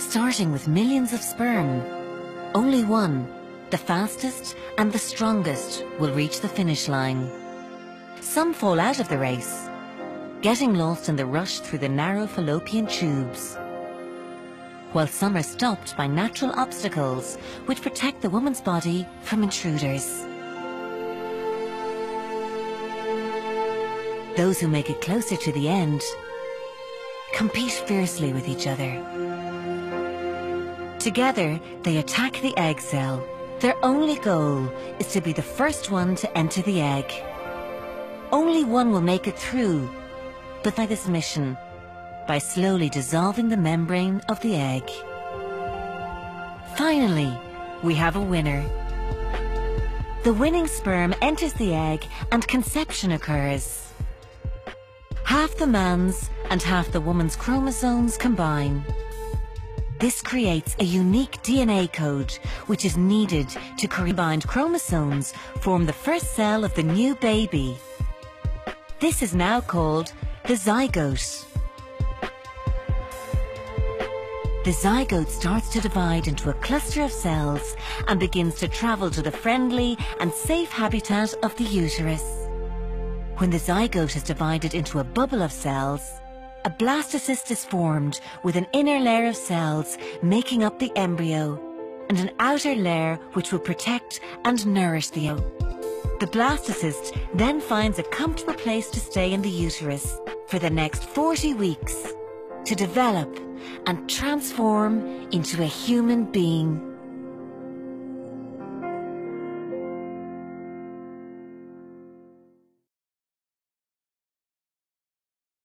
starting with millions of sperm. Only one, the fastest and the strongest, will reach the finish line. Some fall out of the race, getting lost in the rush through the narrow fallopian tubes. While some are stopped by natural obstacles which protect the woman's body from intruders. Those who make it closer to the end compete fiercely with each other. Together, they attack the egg cell. Their only goal is to be the first one to enter the egg. Only one will make it through, but by this mission, by slowly dissolving the membrane of the egg. Finally, we have a winner. The winning sperm enters the egg and conception occurs. Half the man's and half the woman's chromosomes combine. This creates a unique DNA code which is needed to combined chromosomes form the first cell of the new baby. This is now called the zygote. The zygote starts to divide into a cluster of cells and begins to travel to the friendly and safe habitat of the uterus. When the zygote is divided into a bubble of cells, a blastocyst is formed with an inner layer of cells making up the embryo and an outer layer which will protect and nourish the embryo. The blastocyst then finds a comfortable place to stay in the uterus for the next 40 weeks to develop and transform into a human being